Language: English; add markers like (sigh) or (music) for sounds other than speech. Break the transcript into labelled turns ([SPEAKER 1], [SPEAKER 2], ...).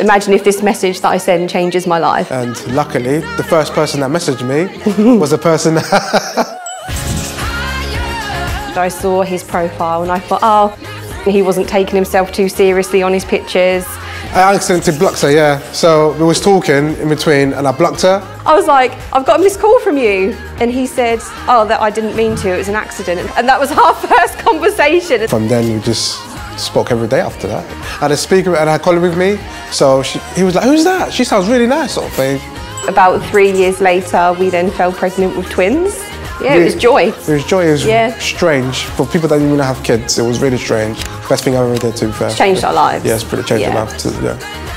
[SPEAKER 1] Imagine if this message that I send changes my life.
[SPEAKER 2] And luckily, the first person that messaged me (laughs) was the person that. (laughs)
[SPEAKER 1] I saw his profile and I thought, oh, he wasn't taking himself too seriously on his pictures.
[SPEAKER 2] I accidentally blocked her, yeah. So we was talking in between and I blocked her.
[SPEAKER 1] I was like, I've got a missed call from you. And he said, oh, that I didn't mean to, it was an accident. And that was our (laughs) first conversation.
[SPEAKER 2] From then we just spoke every day after that. I had a speaker and I had a colleague with me, so she, he was like, who's that? She sounds really nice, sort of thing.
[SPEAKER 1] About three years later, we then fell pregnant with twins. Yeah, it was joy.
[SPEAKER 2] It was joy. It was yeah. strange. For people that didn't even have kids, it was really strange. Best thing I ever did, to be fair.
[SPEAKER 1] Changed our lives.
[SPEAKER 2] Yeah, it's pretty changed yeah. our lives, yeah.